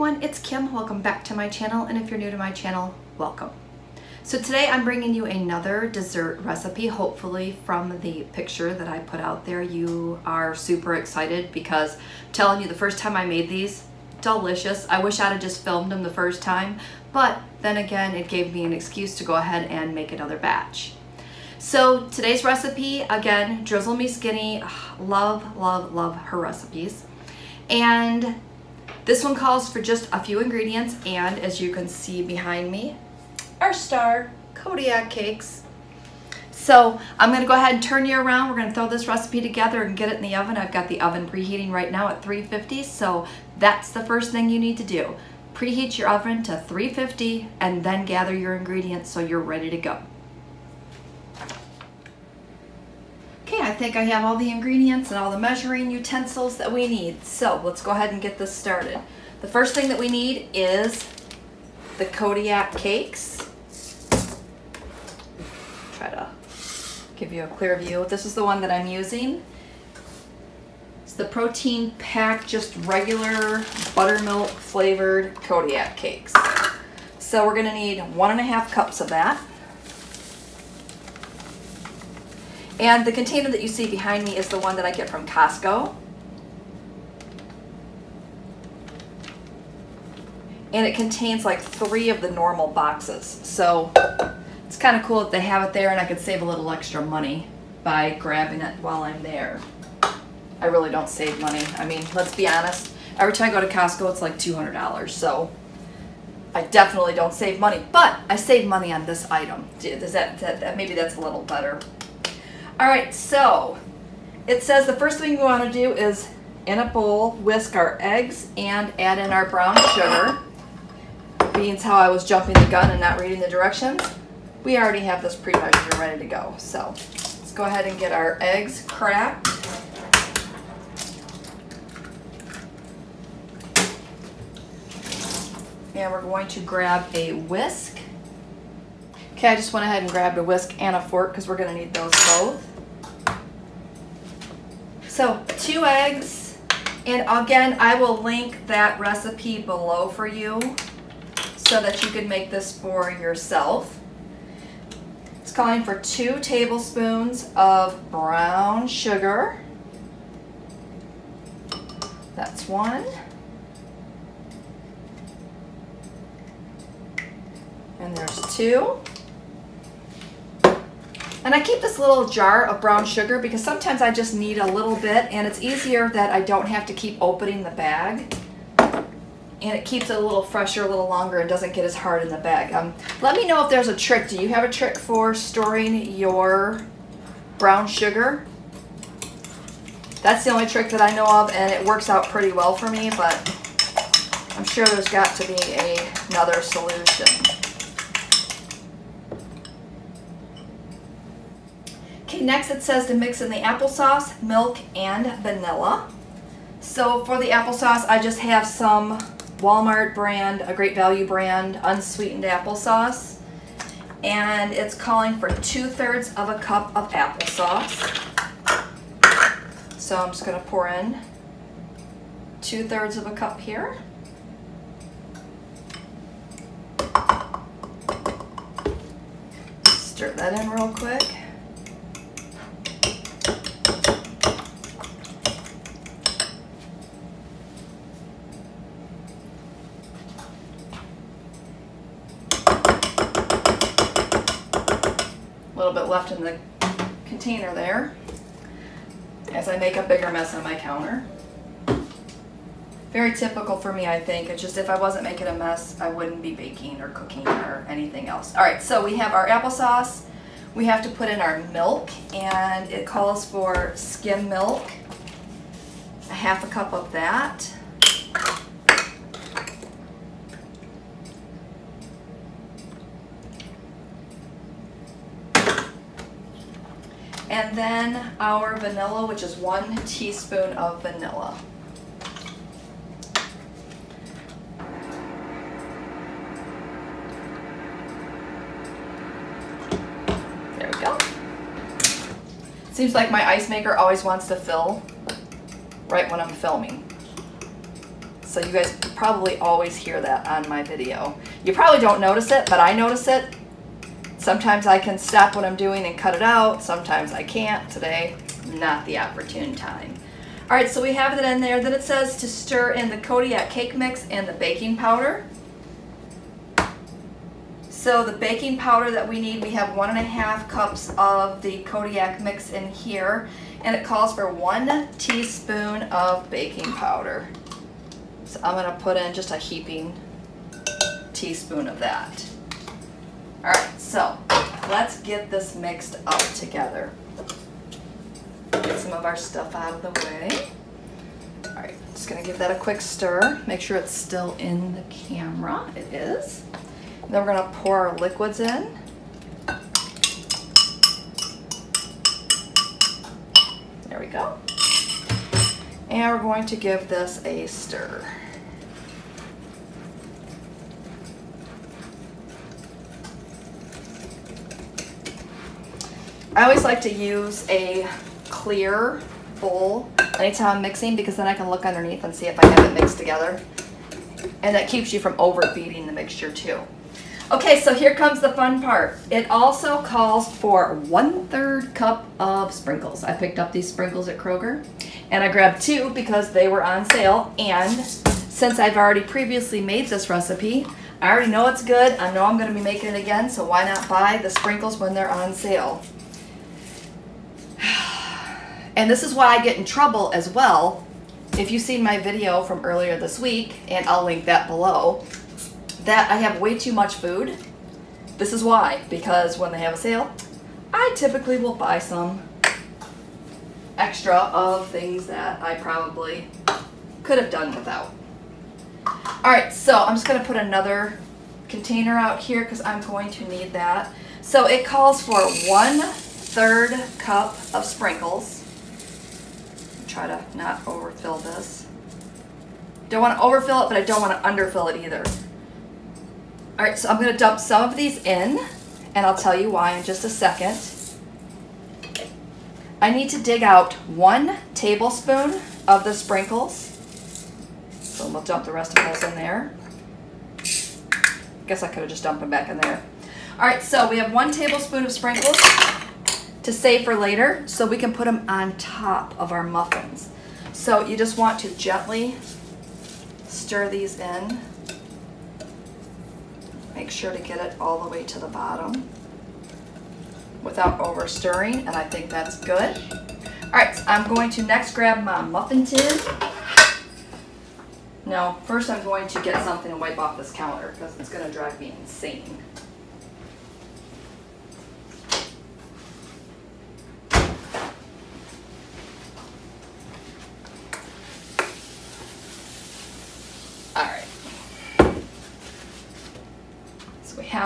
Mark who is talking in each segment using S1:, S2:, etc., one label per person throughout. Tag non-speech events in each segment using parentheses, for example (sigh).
S1: everyone, it's Kim. Welcome back to my channel, and if you're new to my channel, welcome. So today I'm bringing you another dessert recipe, hopefully from the picture that I put out there. You are super excited because I'm telling you the first time I made these, delicious. I wish I'd have just filmed them the first time, but then again, it gave me an excuse to go ahead and make another batch. So today's recipe, again, Drizzle Me Skinny. Love, love, love her recipes. And this one calls for just a few ingredients and as you can see behind me, our star Kodiak cakes. So I'm gonna go ahead and turn you around. We're gonna throw this recipe together and get it in the oven. I've got the oven preheating right now at 350, so that's the first thing you need to do. Preheat your oven to 350 and then gather your ingredients so you're ready to go. Okay, I think I have all the ingredients and all the measuring utensils that we need. So let's go ahead and get this started. The first thing that we need is the Kodiak cakes. Try to give you a clear view. This is the one that I'm using. It's the protein pack, just regular buttermilk flavored Kodiak cakes. So we're gonna need one and a half cups of that. And the container that you see behind me is the one that I get from Costco. And it contains like three of the normal boxes. So it's kind of cool that they have it there and I could save a little extra money by grabbing it while I'm there. I really don't save money. I mean, let's be honest. Every time I go to Costco, it's like $200. So I definitely don't save money, but I save money on this item. Does that, that, that maybe that's a little better. All right, so it says the first thing we want to do is in a bowl whisk our eggs and add in our brown sugar. Being how I was jumping the gun and not reading the directions, we already have this pre-measured ready to go. So let's go ahead and get our eggs cracked. And we're going to grab a whisk. Okay, I just went ahead and grabbed a whisk and a fork because we're going to need those both. So two eggs, and again, I will link that recipe below for you so that you can make this for yourself. It's calling for two tablespoons of brown sugar. That's one. And there's two. And I keep this little jar of brown sugar because sometimes I just need a little bit and it's easier that I don't have to keep opening the bag. And it keeps it a little fresher, a little longer, and doesn't get as hard in the bag. Um, let me know if there's a trick. Do you have a trick for storing your brown sugar? That's the only trick that I know of, and it works out pretty well for me, but I'm sure there's got to be a, another solution. Next it says to mix in the applesauce, milk, and vanilla. So for the applesauce, I just have some Walmart brand, a great value brand, unsweetened applesauce. And it's calling for two-thirds of a cup of applesauce. So I'm just gonna pour in two-thirds of a cup here. Stir that in real quick. little bit left in the container there as I make a bigger mess on my counter. Very typical for me, I think. It's just if I wasn't making a mess, I wouldn't be baking or cooking or anything else. All right, so we have our applesauce. We have to put in our milk, and it calls for skim milk. A half a cup of that. And then our vanilla, which is one teaspoon of vanilla. There we go. Seems like my ice maker always wants to fill right when I'm filming. So you guys probably always hear that on my video. You probably don't notice it, but I notice it. Sometimes I can stop what I'm doing and cut it out. Sometimes I can't. Today, not the opportune time. All right, so we have it in there. Then it says to stir in the Kodiak cake mix and the baking powder. So the baking powder that we need, we have one and a half cups of the Kodiak mix in here, and it calls for one teaspoon of baking powder. So I'm gonna put in just a heaping teaspoon of that. All right, so let's get this mixed up together. Get some of our stuff out of the way. All right, just gonna give that a quick stir. Make sure it's still in the camera. It is. Then we're gonna pour our liquids in. There we go. And we're going to give this a stir. I always like to use a clear bowl anytime I'm mixing because then I can look underneath and see if I have it mixed together. And that keeps you from over beating the mixture too. Okay, so here comes the fun part. It also calls for one third cup of sprinkles. I picked up these sprinkles at Kroger and I grabbed two because they were on sale. And since I've already previously made this recipe, I already know it's good. I know I'm gonna be making it again, so why not buy the sprinkles when they're on sale? And this is why I get in trouble as well. If you've seen my video from earlier this week, and I'll link that below, that I have way too much food. This is why, because when they have a sale, I typically will buy some extra of things that I probably could have done without. All right, so I'm just gonna put another container out here because I'm going to need that. So it calls for one third cup of sprinkles. Try to not overfill this. Don't want to overfill it, but I don't want to underfill it either. All right, so I'm going to dump some of these in, and I'll tell you why in just a second. I need to dig out one tablespoon of the sprinkles. So we'll dump the rest of those in there. Guess I could have just dumped them back in there. All right, so we have one tablespoon of sprinkles to save for later so we can put them on top of our muffins. So you just want to gently stir these in. Make sure to get it all the way to the bottom without over stirring, and I think that's good. All right, so I'm going to next grab my muffin tin. Now, first I'm going to get something to wipe off this counter because it's gonna drive me insane.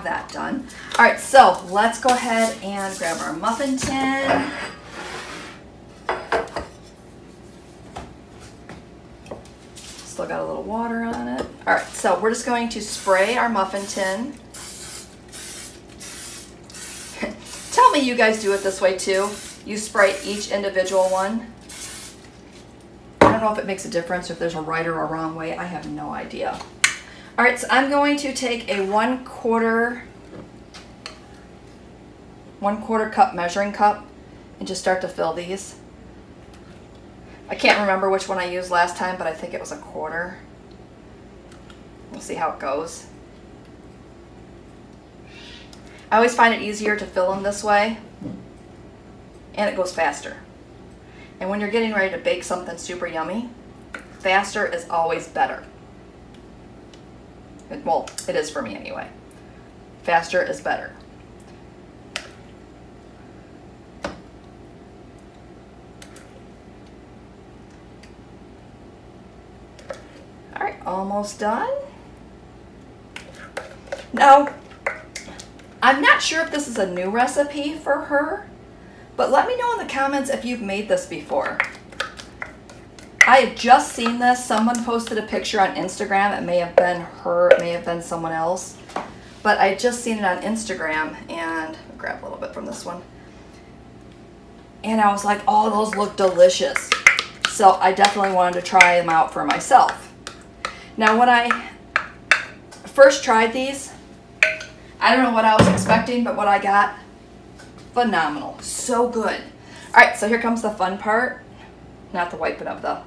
S1: Have that done. All right, so let's go ahead and grab our muffin tin. Still got a little water on it. All right, so we're just going to spray our muffin tin. (laughs) Tell me you guys do it this way too. You spray each individual one. I don't know if it makes a difference if there's a right or a wrong way. I have no idea. All right, so I'm going to take a one quarter, one quarter cup measuring cup and just start to fill these. I can't remember which one I used last time, but I think it was a quarter. We'll see how it goes. I always find it easier to fill them this way and it goes faster. And when you're getting ready to bake something super yummy, faster is always better. Well, it is for me anyway. Faster is better. All right, almost done. Now, I'm not sure if this is a new recipe for her, but let me know in the comments if you've made this before. I had just seen this. Someone posted a picture on Instagram. It may have been her, it may have been someone else. But I just seen it on Instagram and I'll grab a little bit from this one. And I was like, oh, those look delicious. So I definitely wanted to try them out for myself. Now when I first tried these, I don't know what I was expecting, but what I got, phenomenal. So good. All right, so here comes the fun part. Not the wiping of the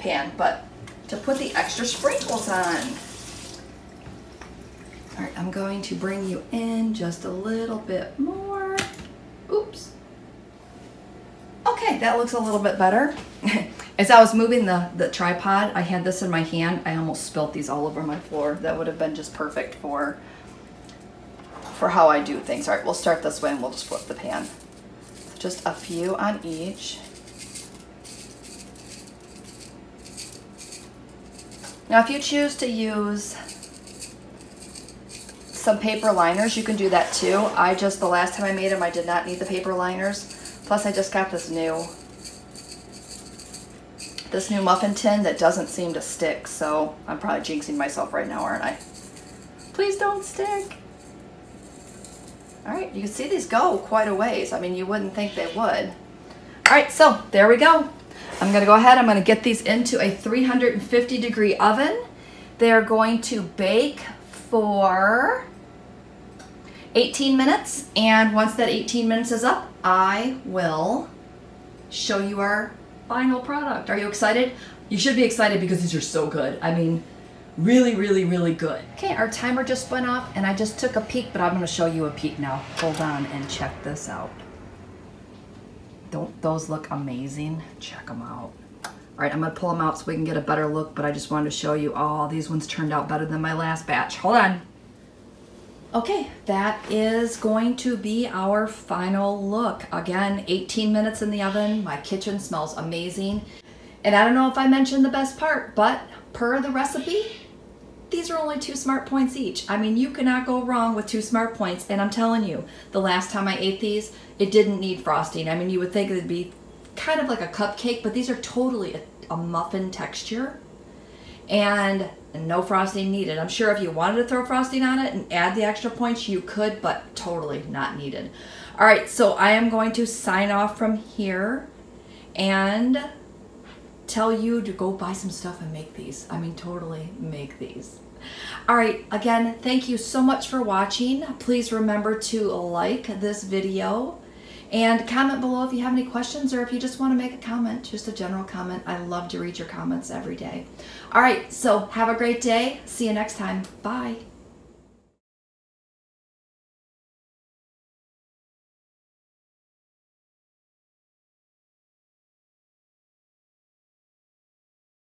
S1: pan, but to put the extra sprinkles on. All right, I'm going to bring you in just a little bit more. Oops. Okay, that looks a little bit better. (laughs) As I was moving the, the tripod, I had this in my hand. I almost spilt these all over my floor. That would have been just perfect for, for how I do things. All right, we'll start this way and we'll just flip the pan. Just a few on each. Now if you choose to use some paper liners, you can do that too. I just, the last time I made them, I did not need the paper liners. Plus I just got this new, this new muffin tin that doesn't seem to stick, so I'm probably jinxing myself right now, aren't I? Please don't stick. All right, you can see these go quite a ways. I mean, you wouldn't think they would. All right, so there we go. I'm gonna go ahead, I'm gonna get these into a 350 degree oven. They're going to bake for 18 minutes. And once that 18 minutes is up, I will show you our final product. Are you excited? You should be excited because these are so good. I mean, really, really, really good. Okay, our timer just went off and I just took a peek, but I'm gonna show you a peek now. Hold on and check this out. Don't those look amazing? Check them out. All right, I'm gonna pull them out so we can get a better look, but I just wanted to show you, oh, these ones turned out better than my last batch. Hold on. Okay, that is going to be our final look. Again, 18 minutes in the oven. My kitchen smells amazing. And I don't know if I mentioned the best part, but per the recipe, these are only two smart points each. I mean, you cannot go wrong with two smart points. And I'm telling you, the last time I ate these, it didn't need frosting. I mean, you would think it'd be kind of like a cupcake, but these are totally a, a muffin texture. And and no frosting needed. I'm sure if you wanted to throw frosting on it and add the extra points, you could, but totally not needed. All right, so I am going to sign off from here and tell you to go buy some stuff and make these. I mean, totally make these. All right, again, thank you so much for watching. Please remember to like this video and comment below if you have any questions or if you just want to make a comment, just a general comment. I love to read your comments every day. All right, so have a great day. See you next time. Bye.